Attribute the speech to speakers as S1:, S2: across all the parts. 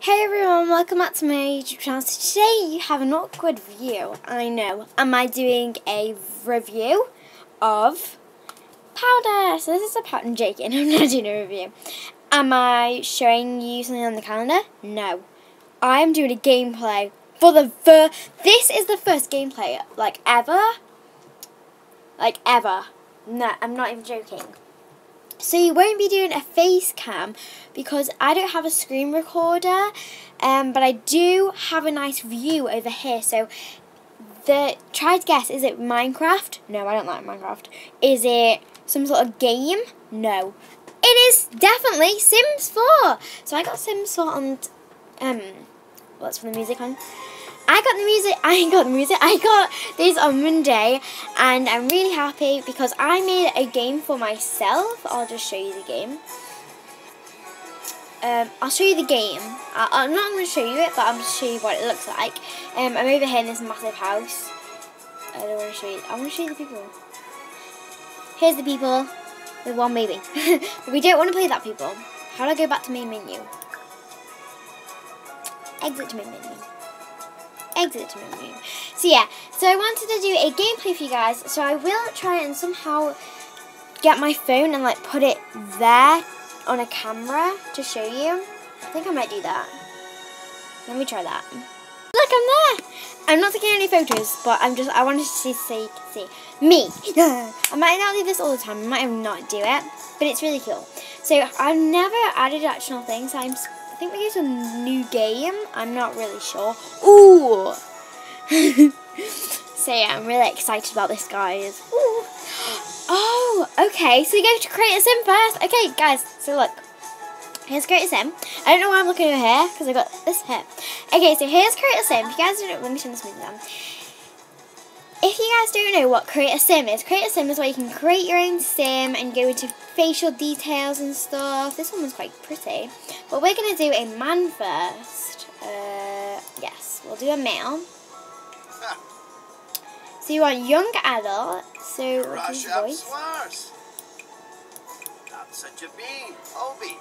S1: Hey everyone, welcome back to my YouTube channel. Today you have an awkward view, I know. Am I doing a review of powder? So this is a powder, I'm joking, I'm not doing a review. Am I showing you something on the calendar? No. I am doing a gameplay for the first, this is the first gameplay, like ever, like ever. No, I'm not even joking. So you won't be doing a face cam because I don't have a screen recorder, um, but I do have a nice view over here. So the try to guess, is it Minecraft? No, I don't like Minecraft. Is it some sort of game? No. It is definitely Sims 4. So I got Sims 4 on, um, what's for the music on? I got the music, I got the music, I got this on Monday and I'm really happy because I made a game for myself. I'll just show you the game. Um, I'll show you the game. I, am not going to show you it, but I'm going to show you what it looks like. Um, I'm over here in this massive house. I don't want to show you, I want to show you the people. Here's the people with one baby. but we don't want to play that people. How do I go back to main menu? Exit to main menu exit menu. So yeah, so I wanted to do a gameplay for you guys, so I will try and somehow get my phone and like put it there on a camera to show you. I think I might do that. Let me try that. Look, I'm there. I'm not taking any photos, but I'm just, I wanted to see, so you can see me. I might not do this all the time. I might not do it, but it's really cool. So I've never added additional things. I'm I think we get a new game. I'm not really sure. Ooh! so yeah, I'm really excited about this, guys. Ooh. Oh, okay. So we go to create a sim first. Okay, guys. So look. Here's create a sim. I don't know why I'm looking over here because I got this here. Okay, so here's create a sim. If you guys don't let me turn this movie down. If you guys don't know what Create a Sim is, Create a Sim is where you can create your own sim and go into facial details and stuff. This one was quite pretty. But we're going to do a man first. Uh, yes, we'll do a male. So you want young adult, so what's his voice? such a bean, Obi.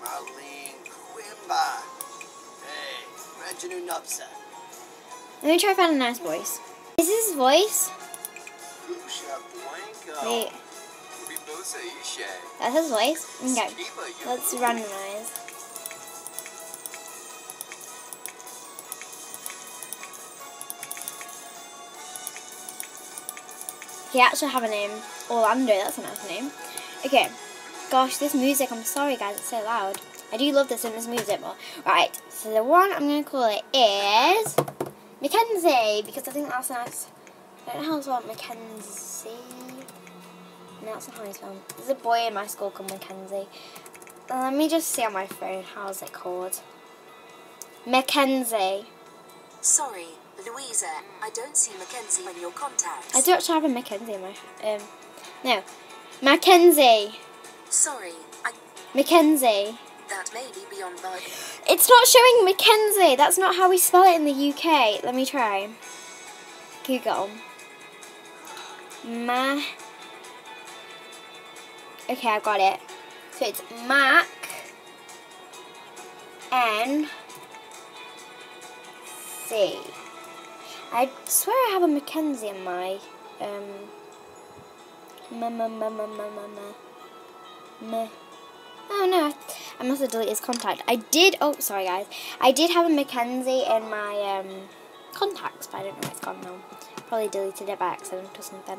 S1: Marlene Quimba. Hey, Let me try to find a nice voice. Is his voice? Wait. That's his voice? Okay. Let's randomize. He actually have a name. Orlando, that's a nice name. Okay. Gosh, this music, I'm sorry guys, it's so loud. I do love this in this music, but right. So the one I'm gonna call it is Mackenzie, because I think that's nice. I don't know how to spell Mackenzie. No, that's not how you spell There's a boy in my school called Mackenzie. Let me just see on my phone. How's it called? Mackenzie.
S2: Sorry, Louisa. I don't see Mackenzie in your contacts.
S1: I do actually have a Mackenzie in my. Um, no, Mackenzie.
S2: Sorry, I.
S1: Mackenzie.
S2: That may be beyond my...
S1: It's not showing Mackenzie. That's not how we spell it in the UK. Let me try. Google. Ma... Okay, I've got it. So it's Mac... N... C. I swear I have a Mackenzie in my... Um... Ma ma ma ma ma ma ma. Oh no, I must have deleted his contact. I did, oh sorry guys, I did have a Mackenzie in my um, contacts, but I don't know it's gone now. Probably deleted it by accident or something.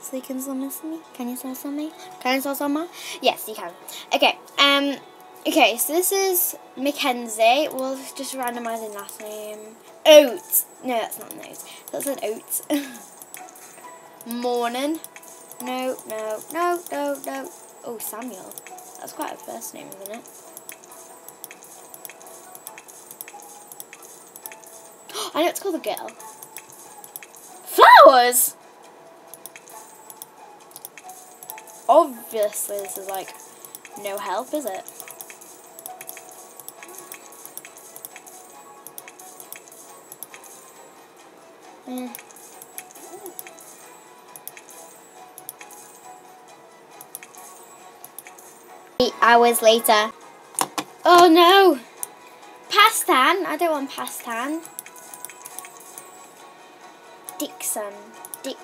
S1: So you can still miss me? Can you still see me? Can you still see me? Yes, you can. Okay, um, okay, so this is Mackenzie. We'll just randomise his last name. Oats. No, that's not nose. That's an oats. Morning. No, no, no, no, no. Oh, Samuel. That's quite a first name, isn't it? I know it's called a girl. Flowers! Obviously this is like no help, is it? Mm. Hours later. Oh no! Pastan. I don't want Pastan. Dixon. Dick.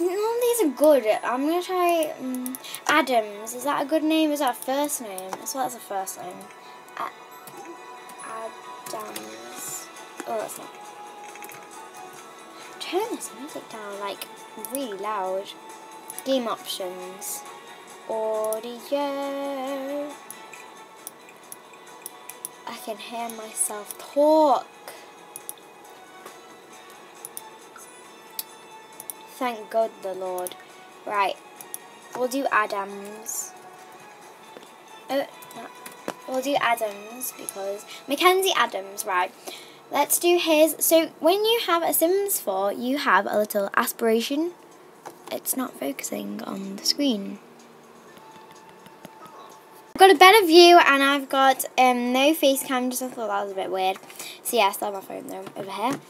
S1: None of these are good. I'm gonna try um, Adams. Is that a good name? Is that a first name? So that's a first name. A- Adams. Oh, that's not. Turn this music down like really loud. Game options. Audio. I can hear myself talk. Thank God the Lord. Right. We'll do Adams. Oh, no. We'll do Adams because Mackenzie Adams, right. Let's do his. So when you have a Sims 4, you have a little aspiration. It's not focusing on the screen. I've got a better view and I've got um, no face cam, just I thought that was a bit weird. So yeah, I still have my phone though over here.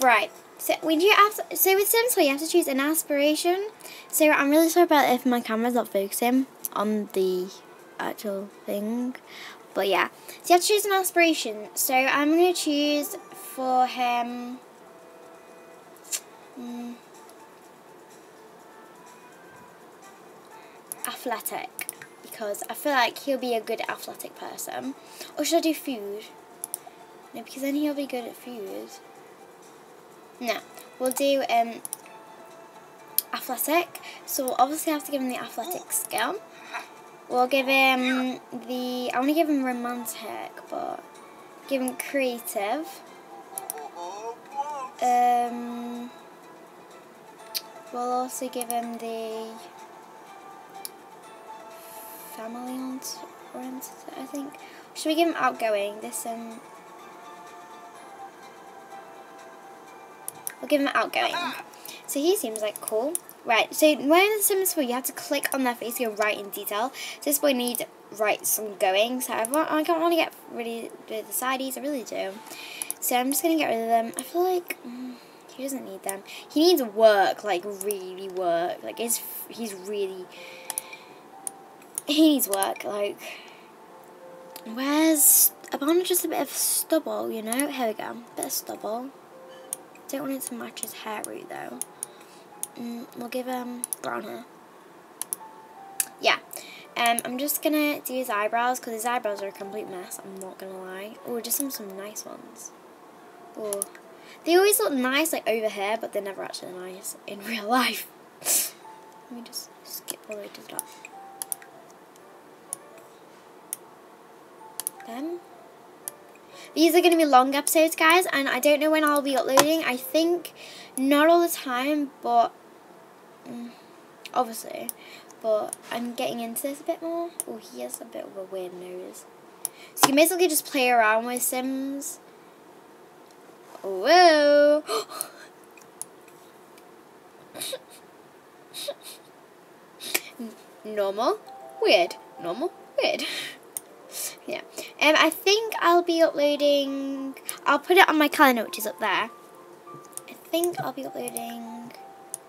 S1: Right. So when you have to, so with Sims 4 you have to choose an aspiration. So I'm really sorry about if my camera's not focusing on the actual thing. But yeah. So you have to choose an aspiration. So I'm gonna choose for him mm, athletic because I feel like he'll be a good athletic person. Or should I do food? No, because then he'll be good at food. No, we'll do um, athletic. So we'll obviously have to give him the athletic skill. We'll give him the, I want to give him romantic, but give him creative. Um, we'll also give him the family oriented, I think. Should we give him outgoing? This um We'll give him outgoing. So he seems like cool. Right, so when The Sims 4, you have to click on their face to go right in detail. So this boy needs right some going. So I, want, I don't want to get rid of the sideys, I really do. So I'm just going to get rid of them. I feel like mm, he doesn't need them. He needs work, like really work. Like he's, he's really, he needs work. Like, where's, I just a bit of stubble, you know? Here we go, bit of stubble. Don't want it to match his hair root though. Mm, we'll give him brown hair. Yeah. Um, I'm just gonna do his eyebrows because his eyebrows are a complete mess. I'm not gonna lie. Oh, just some some nice ones. Oh, they always look nice like over here, but they're never actually nice in real life. Let me just skip all the way to the top. These are going to be long episodes, guys, and I don't know when I'll be uploading. I think not all the time, but mm, obviously. But I'm getting into this a bit more. Oh, he has a bit of a weird nose. So you basically just play around with Sims. Whoa! Normal, weird, normal, weird. yeah. Um, I think I'll be uploading. I'll put it on my calendar, which is up there. I think I'll be uploading.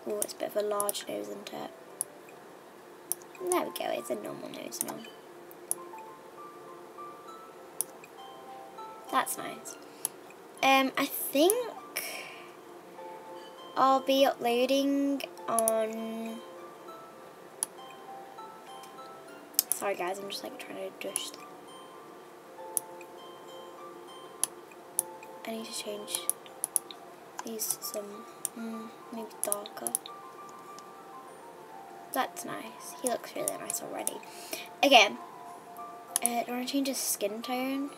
S1: Oh, it's a bit of a large nose, isn't it? There we go. It's a normal nose now. That's nice. Um, I think I'll be uploading on. Sorry guys, I'm just like trying to adjust. I need to change these some, mm, maybe darker. That's nice. He looks really nice already. Again, uh, do I want to change his skin tone?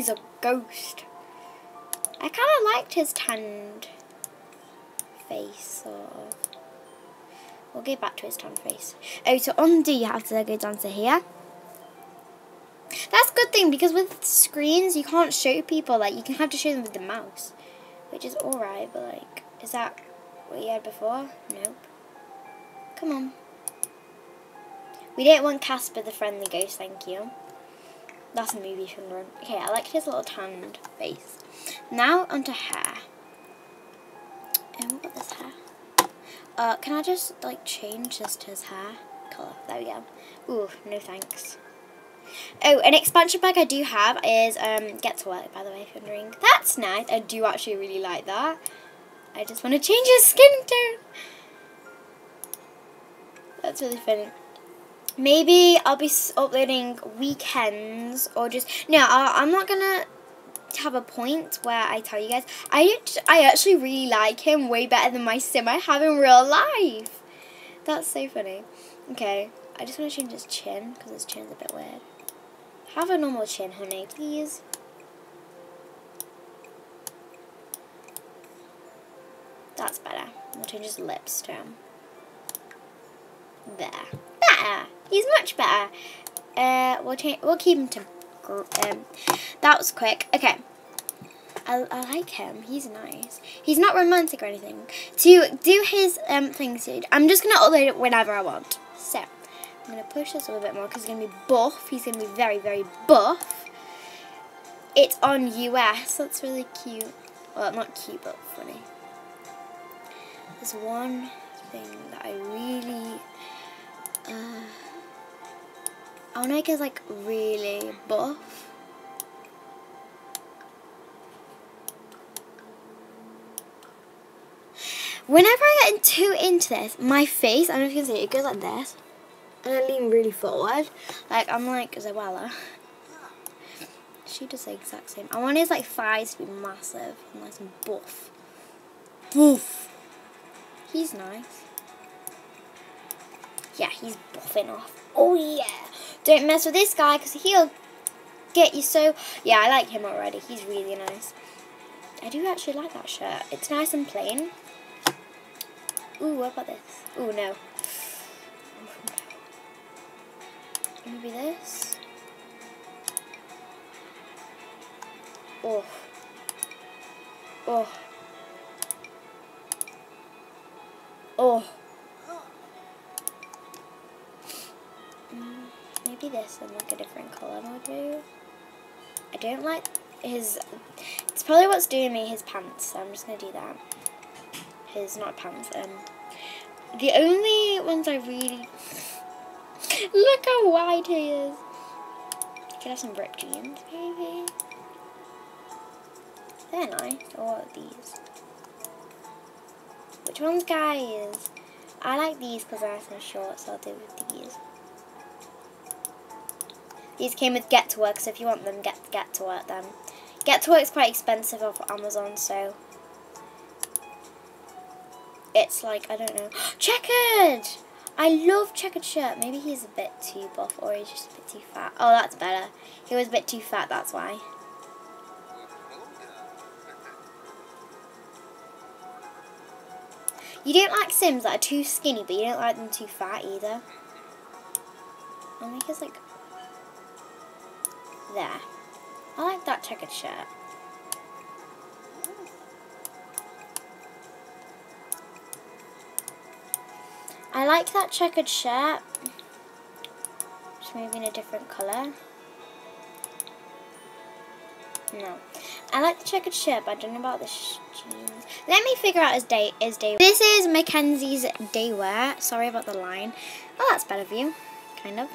S1: He's a ghost. I kind of liked his tanned face, sort of. We'll go back to his tanned face. Oh, so undo, you have to go down to here. That's a good thing, because with screens, you can't show people, like, you can have to show them with the mouse. Which is alright, but, like, is that what you had before? Nope. Come on. We didn't want Casper the Friendly Ghost, thank you. That's a movie from run. Okay, I like his little tanned face. Now onto hair. And what about this hair? Uh, can I just like change this to his hair colour? There we go. Ooh, no thanks. Oh, an expansion pack I do have is um, Get to Work, by the way, if you're wondering. That's nice. I do actually really like that. I just want to change his skin tone. That's really funny. Maybe I'll be uploading weekends or just... No, i am not to have a point where I tell you guys. I, I actually really like him way better than my sim I have in real life. That's so funny. Okay, I just want to change his chin because his chin's a bit weird. Have a normal chin, honey, please. That's better. We'll change his lips too. Um, there. Better. He's much better. Uh, we'll. We'll keep him to. Um, that was quick. Okay. I, I like him. He's nice. He's not romantic or anything. To do his um things, I'm just gonna upload it whenever I want. So. I'm going to push this a little bit more because he's going to be buff. He's going to be very, very buff. It's on US. That's really cute. Well, not cute, but funny. There's one thing that I really... Uh, I want to make it like really buff. Whenever I get too into this, my face, I don't know if you can see it, it goes like this and I lean really forward. Like, I'm like Zoella. She does the exact same. I want his, like, thighs to be massive and nice and buff. Buff. He's nice. Yeah, he's buffing off. Oh, yeah. Don't mess with this guy because he'll get you so... Yeah, I like him already. He's really nice. I do actually like that shirt. It's nice and plain. Ooh, what about this? Ooh, no. Maybe this. Oh. Oh. Oh. Maybe this and like a different colour will do. I don't like his, it's probably what's doing me, his pants, so I'm just going to do that. His, not pants, um, the only ones I really Look how wide he is. Could have some ripped jeans, maybe. They're nice. Or these. Which one's guys? I like these because they're nice and short, so I'll do with these. These came with Get to Work, so if you want them, get Get to Work them. Get to Work is quite expensive off Amazon, so it's like, I don't know. Checkered! I love checkered shirt. Maybe he's a bit too buff or he's just a bit too fat. Oh, that's better. He was a bit too fat, that's why. You don't like Sims that are too skinny, but you don't like them too fat either. I'll make his like... There. I like that checkered shirt. I like that checkered shirt. Just in a different colour. No. I like the checkered shirt, but I don't know about the jeans. Let me figure out his day. His day. This is Mackenzie's day wear. Sorry about the line. Oh, that's better view, kind of.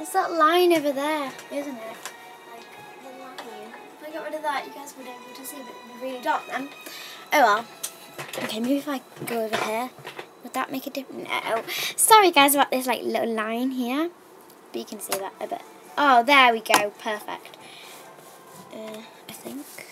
S1: It's that line over there, isn't it? Like the line. If I got rid of that, you guys would be able to see, it but it's really dark then. Oh well. Okay, maybe if I go over here. Would that make a difference? No. Sorry guys about this like little line here. But you can see that a bit. Oh, there we go. Perfect. Uh, I think.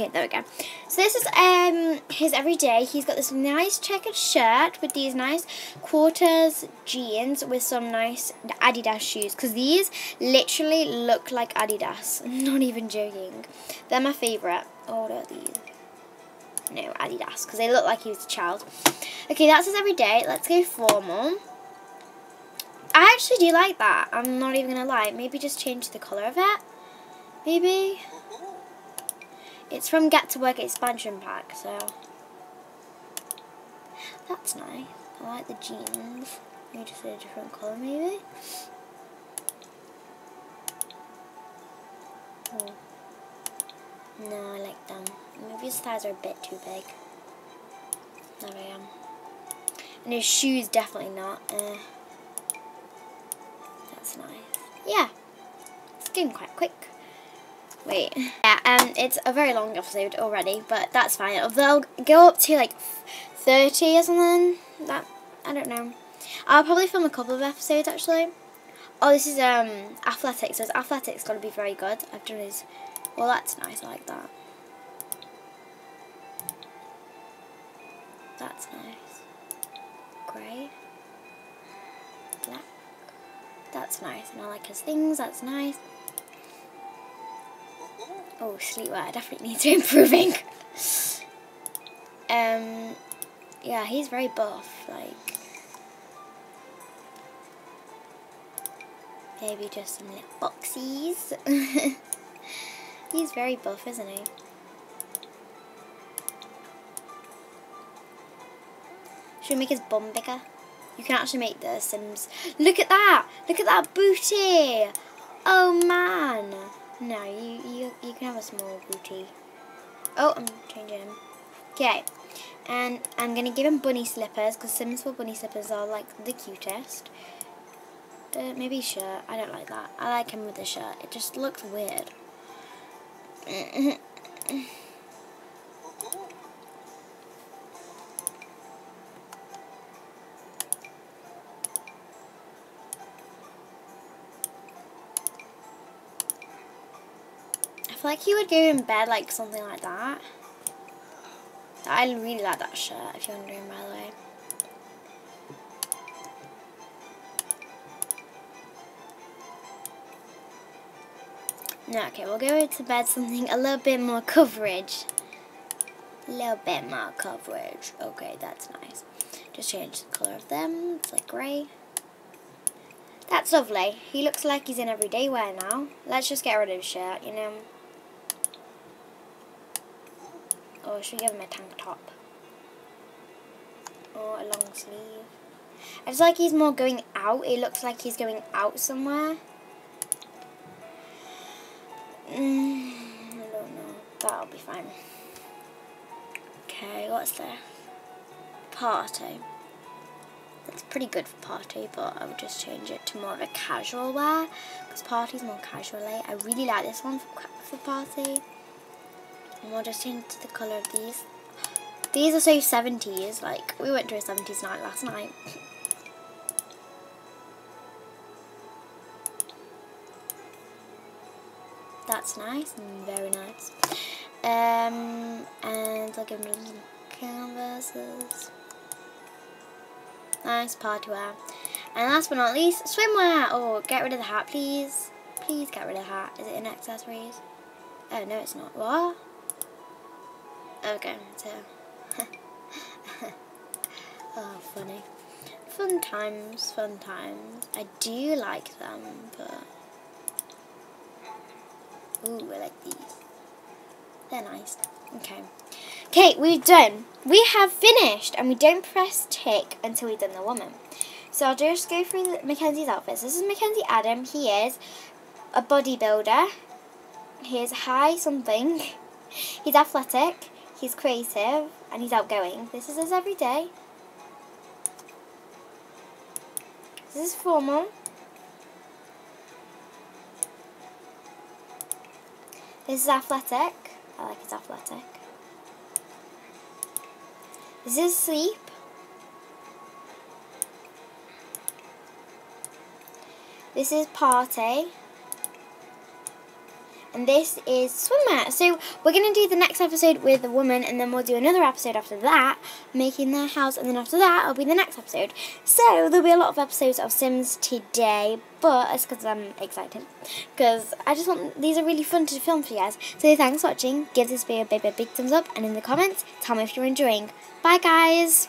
S1: Okay, there we go. So this is um his everyday. He's got this nice checkered shirt with these nice quarters jeans with some nice Adidas shoes. Because these literally look like Adidas. I'm not even joking. They're my favourite. Oh, are these? No, Adidas. Because they look like he was a child. Okay, that's his everyday. Let's go formal. I actually do like that. I'm not even going to lie. Maybe just change the colour of it. Maybe. It's from Get to Work expansion pack, so that's nice. I like the jeans. Maybe just a different colour, maybe. Oh. No, I like them. Maybe his thighs are a bit too big. There I am. And his shoes definitely not. Uh, that's nice. Yeah. It's going quite quick. Wait. Yeah, um, it's a very long episode already, but that's fine. They'll go up to like 30 or something. That, I don't know. I'll probably film a couple of episodes actually. Oh, this is um athletics. So athletics got to be very good. I've done his. Well, that's nice. I like that. That's nice. Grey. Black. That's nice. And I like his things. That's nice. Oh, sleepwear definitely needs improving. um, yeah, he's very buff. Like, maybe just some little boxies. he's very buff, isn't he? Should we make his bum bigger? You can actually make the Sims. Look at that! Look at that booty! Oh man! No, you, you, you can have a small booty. Oh, I'm changing him. Okay, and I'm going to give him bunny slippers, because Sims 4 bunny slippers are, like, the cutest. Uh, maybe shirt. I don't like that. I like him with the shirt. It just looks weird. feel like he would go in bed like something like that. I really like that shirt, if you're wondering, by the way. No, okay, we'll go to bed something a little bit more coverage. A little bit more coverage. Okay, that's nice. Just change the colour of them. It's like grey. That's lovely. He looks like he's in everyday wear now. Let's just get rid of his shirt, you know. Or should we give him a tank top? Or a long sleeve? I just like he's more going out. It looks like he's going out somewhere. Mm, I don't know. That'll be fine. Okay, what's there? Party. That's pretty good for party, but I would just change it to more of a casual wear. Because party's more casually. I really like this one for, for party. And we'll just change to the colour of these. These are so 70s, like, we went to a 70s night last night. That's nice, very nice. Um, and I'll give them some canvases. Nice party wear. And last but not least, swimwear. Oh, get rid of the hat, please. Please get rid of the hat. Is it in accessories? Oh, no, it's not. What? Okay, so. oh, funny. Fun times, fun times. I do like them, but. Ooh, I like these. They're nice. Okay. Okay, we're done. We have finished, and we don't press tick until we've done the woman. So I'll just go through Mackenzie's outfits. This is Mackenzie Adam. He is a bodybuilder. He is high something. He's athletic he's creative, and he's outgoing. This is his everyday. This is formal. This is athletic. I like his athletic. This is sleep. This is party and this is swimwear. So we're going to do the next episode with a woman, and then we'll do another episode after that, making their house, and then after that, it'll be the next episode. So there'll be a lot of episodes of Sims today, but it's because I'm excited, because I just want, these are really fun to film for you guys. So thanks for watching, give this video a big, big, big thumbs up, and in the comments, tell me if you're enjoying. Bye guys!